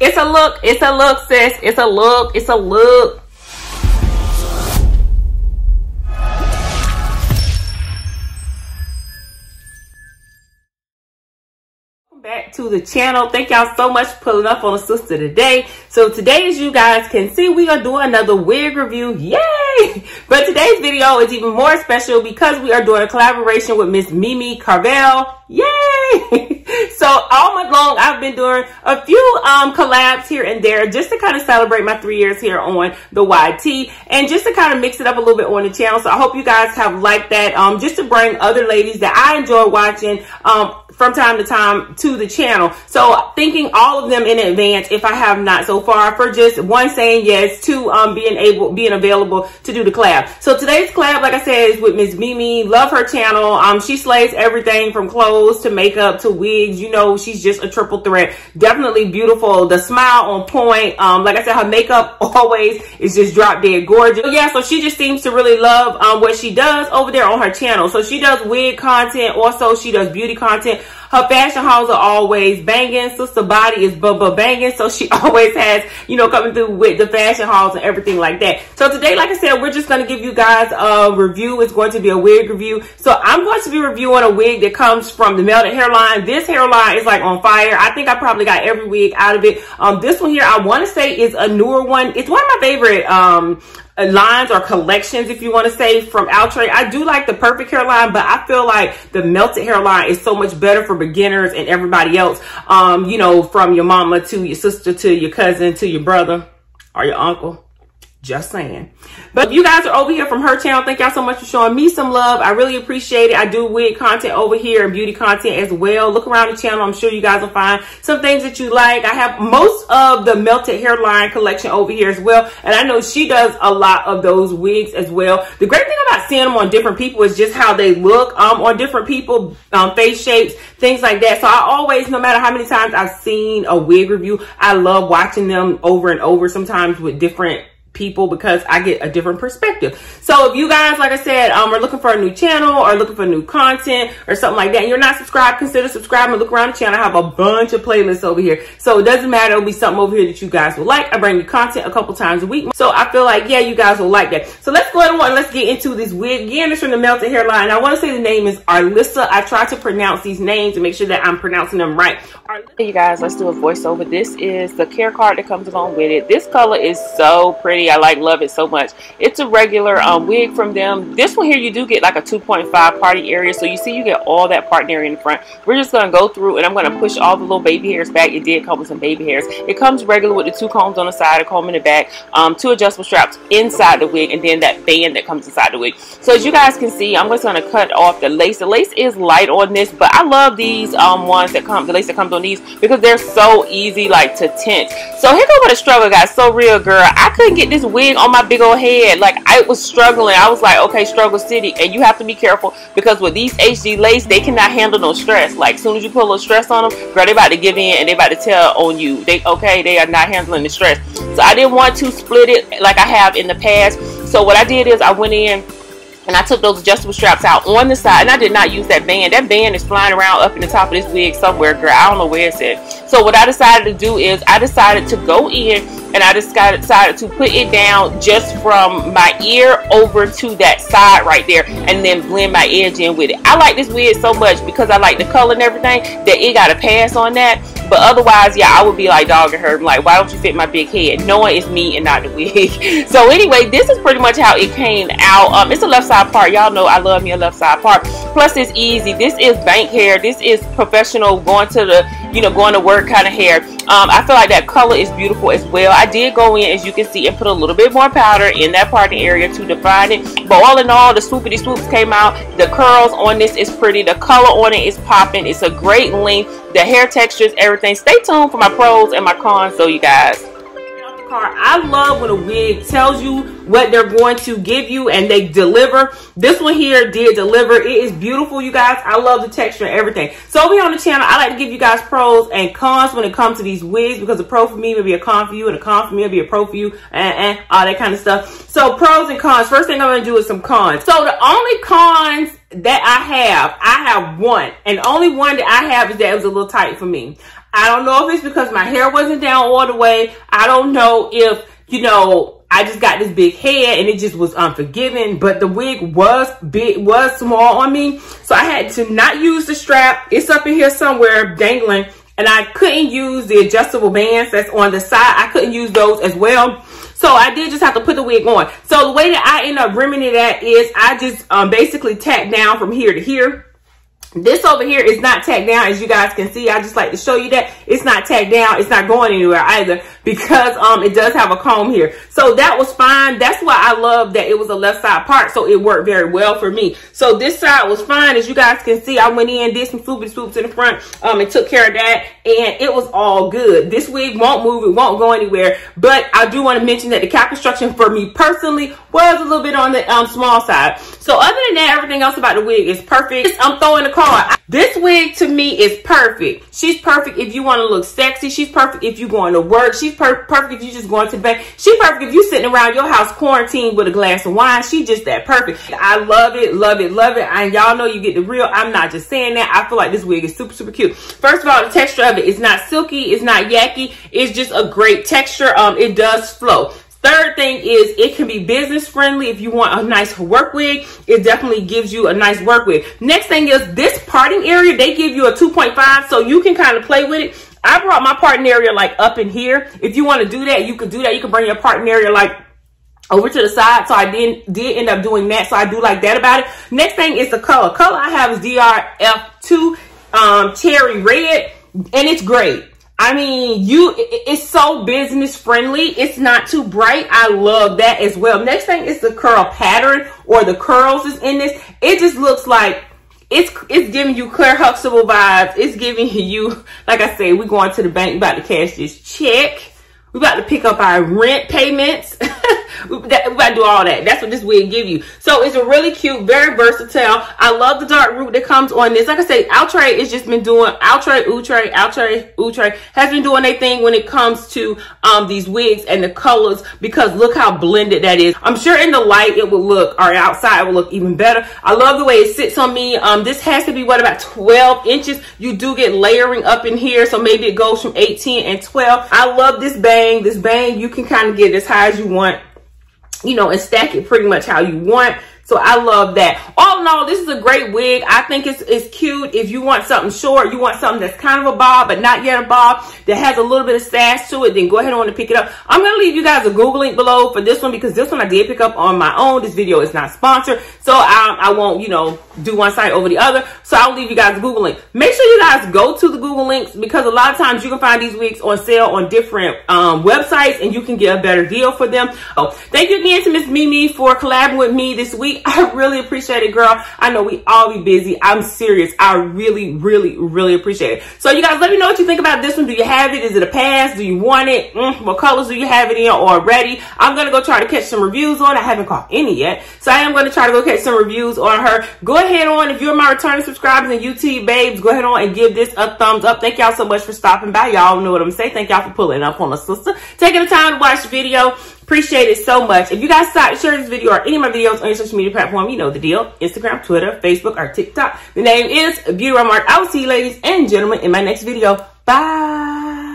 It's a look. It's a look, sis. It's a look. It's a look. Welcome back to the channel thank y'all so much for pulling up on a sister today so today as you guys can see we are doing another wig review yay but today's video is even more special because we are doing a collaboration with miss mimi carvel yay so all month long i've been doing a few um collabs here and there just to kind of celebrate my three years here on the yt and just to kind of mix it up a little bit on the channel so i hope you guys have liked that um just to bring other ladies that i enjoy watching um from time to time to the channel. So thanking all of them in advance if I have not so far for just one saying yes, two um being able being available to do the collab. So today's collab, like I said, is with Miss Mimi. Love her channel. Um she slays everything from clothes to makeup to wigs. You know, she's just a triple threat. Definitely beautiful. The smile on point. Um, like I said, her makeup always is just drop dead gorgeous. Yeah, so she just seems to really love um what she does over there on her channel. So she does wig content, also she does beauty content. Her fashion hauls are always banging. Sister Body is bubba banging. So she always has, you know, coming through with the fashion hauls and everything like that. So today, like I said, we're just going to give you guys a review. It's going to be a wig review. So I'm going to be reviewing a wig that comes from the melted hairline. This hairline is like on fire. I think I probably got every wig out of it. Um, this one here, I want to say is a newer one. It's one of my favorite, um, lines or collections, if you want to say, from Outre. I do like the perfect hairline, but I feel like the melted hairline is so much better for beginners and everybody else. Um, you know, from your mama to your sister to your cousin to your brother or your uncle. Just saying. But you guys are over here from her channel, thank y'all so much for showing me some love. I really appreciate it. I do wig content over here and beauty content as well. Look around the channel. I'm sure you guys will find some things that you like. I have most of the melted hairline collection over here as well. And I know she does a lot of those wigs as well. The great thing about seeing them on different people is just how they look um, on different people, um, face shapes, things like that. So I always, no matter how many times I've seen a wig review, I love watching them over and over sometimes with different people because I get a different perspective. So if you guys, like I said, um, are looking for a new channel or looking for new content or something like that, and you're not subscribed, consider subscribing. And look around the channel. I have a bunch of playlists over here. So it doesn't matter. It'll be something over here that you guys will like. I bring you content a couple times a week. So I feel like, yeah, you guys will like that. So let's go ahead and let's get into this wig. Again, it's from the Melted Hairline. I want to say the name is Arlissa. I try to pronounce these names to make sure that I'm pronouncing them right. Hey, you guys, let's do a voiceover. This is the care card that comes along with it. This color is so pretty. I like love it so much. It's a regular um, wig from them. This one here, you do get like a 2.5 party area. So you see you get all that party area in the front. We're just going to go through and I'm going to push all the little baby hairs back. It did come with some baby hairs. It comes regular with the two combs on the side, a comb in the back, um, two adjustable straps inside the wig, and then that band that comes inside the wig. So as you guys can see, I'm just going to cut off the lace. The lace is light on this, but I love these um, ones that come, the lace that comes on these because they're so easy like to tint. So here go with the struggle, guys. So real, girl. I couldn't get this wig on my big old head. Like I was struggling. I was like, okay, struggle city. And you have to be careful because with these HD lace, they cannot handle no stress. Like soon as you put a little stress on them, girl, they about to give in and they about to tell on you. They okay, they are not handling the stress. So I didn't want to split it like I have in the past. So what I did is I went in and I took those adjustable straps out on the side and I did not use that band. That band is flying around up in the top of this wig somewhere, girl. I don't know where it's at. So what I decided to do is I decided to go in and I just got decided to put it down just from my ear over to that side right there and then blend my edge in with it. I like this wig so much because I like the color and everything that it got a pass on that. But otherwise, yeah, I would be like dogging her. Like, why don't you fit my big head? Knowing it's me and not the wig. so anyway, this is pretty much how it came out. Um, It's a left side part. Y'all know I love me a left side part. Plus, it's easy. This is bank hair. This is professional going to the, you know, going to work kind of hair. Um, I feel like that color is beautiful as well. I did go in, as you can see, and put a little bit more powder in that parting area to define it. But all in all, the swoopity swoops came out. The curls on this is pretty. The color on it is popping. It's a great length. The hair textures, everything. Stay tuned for my pros and my cons, so you guys I love when a wig tells you what they're going to give you and they deliver. This one here did deliver. It is beautiful, you guys. I love the texture and everything. So over here on the channel, I like to give you guys pros and cons when it comes to these wigs because a pro for me may be a con for you and a con for me may be a pro for you and, and all that kind of stuff. So pros and cons. First thing I'm going to do is some cons. So the only cons that I have, I have one. And only one that I have is that it was a little tight for me. I don't know if it's because my hair wasn't down all the way. I don't know if, you know, I just got this big head and it just was unforgiving, but the wig was big, was small on me. So I had to not use the strap. It's up in here somewhere dangling and I couldn't use the adjustable bands that's on the side. I couldn't use those as well. So I did just have to put the wig on. So the way that I end up rimming it is I just um, basically tack down from here to here this over here is not tacked down, as you guys can see. I just like to show you that it's not tacked down. It's not going anywhere either because um it does have a comb here. So that was fine. That's why I love that it was a left side part. So it worked very well for me. So this side was fine. As you guys can see, I went in, did some swoopy swoops in the front um and took care of that. And it was all good. This wig won't move. It won't go anywhere. But I do want to mention that the cap construction for me personally was a little bit on the um small side. So other than that, everything else about the wig is perfect. I'm throwing the card. This wig to me is perfect. She's perfect if you want to look sexy. She's perfect if you're going to work. She's per perfect if you just going to bed. She perfect if you sitting around your house quarantined with a glass of wine. She just that perfect. I love it, love it, love it. And y'all know you get the real. I'm not just saying that. I feel like this wig is super, super cute. First of all, the texture of it is not silky. It's not yucky. It's just a great texture. Um, It does flow. Third thing is it can be business friendly. If you want a nice work wig, it definitely gives you a nice work wig. Next thing is this parting area, they give you a 2.5 so you can kind of play with it. I brought my parting area like up in here. If you want to do that, you could do that. You can bring your parting area like over to the side. So I didn't did end up doing that. So I do like that about it. Next thing is the color. Color I have is DRFF2 um, Cherry Red and it's great. I mean, you, it's so business friendly. It's not too bright. I love that as well. Next thing is the curl pattern or the curls is in this. It just looks like it's it's giving you Claire Huxtable vibes. It's giving you, like I say, we're going to the bank, about to cash this check. We about to pick up our rent payments. we, about to do all that. That's what this wig give you. So it's a really cute, very versatile. I love the dark root that comes on this. Like I say, Outre has just been doing, Outre, Outre, Outre, Outre has been doing their thing when it comes to um, these wigs and the colors because look how blended that is. I'm sure in the light it will look, or outside it will look even better. I love the way it sits on me. Um, this has to be, what, about 12 inches. You do get layering up in here, so maybe it goes from 18 and 12. I love this bag bang. This bang, you can kind of get as high as you want, you know, and stack it pretty much how you want. So I love that. All in all, this is a great wig. I think it's, it's cute. If you want something short, you want something that's kind of a bob, but not yet a bob, that has a little bit of sass to it, then go ahead on and pick it up. I'm going to leave you guys a Google link below for this one because this one I did pick up on my own. This video is not sponsored. So I, I won't, you know, do one site over the other. So I'll leave you guys a Google link. Make sure you guys go to the Google links because a lot of times you can find these wigs on sale on different um, websites and you can get a better deal for them. Oh, thank you again to Miss Mimi for collabing with me this week. I really appreciate it, girl. I know we all be busy. I'm serious. I really, really, really appreciate it. So you guys, let me know what you think about this one. Do you have it? Is it a pass? Do you want it? Mm, what colors do you have it in already? I'm going to go try to catch some reviews on. I haven't caught any yet. So I am going to try to go catch some reviews on her. Go ahead on. If you're my returning subscribers and YouTube babes, go ahead on and give this a thumbs up. Thank y'all so much for stopping by. Y'all know what I'm saying. Thank y'all for pulling up on a sister. Taking the time to watch the video. Appreciate it so much. If you guys start share this video or any of my videos on your social media platform, you know the deal. Instagram, Twitter, Facebook, or TikTok. The name is Beautiebymark. I will see you ladies and gentlemen in my next video. Bye.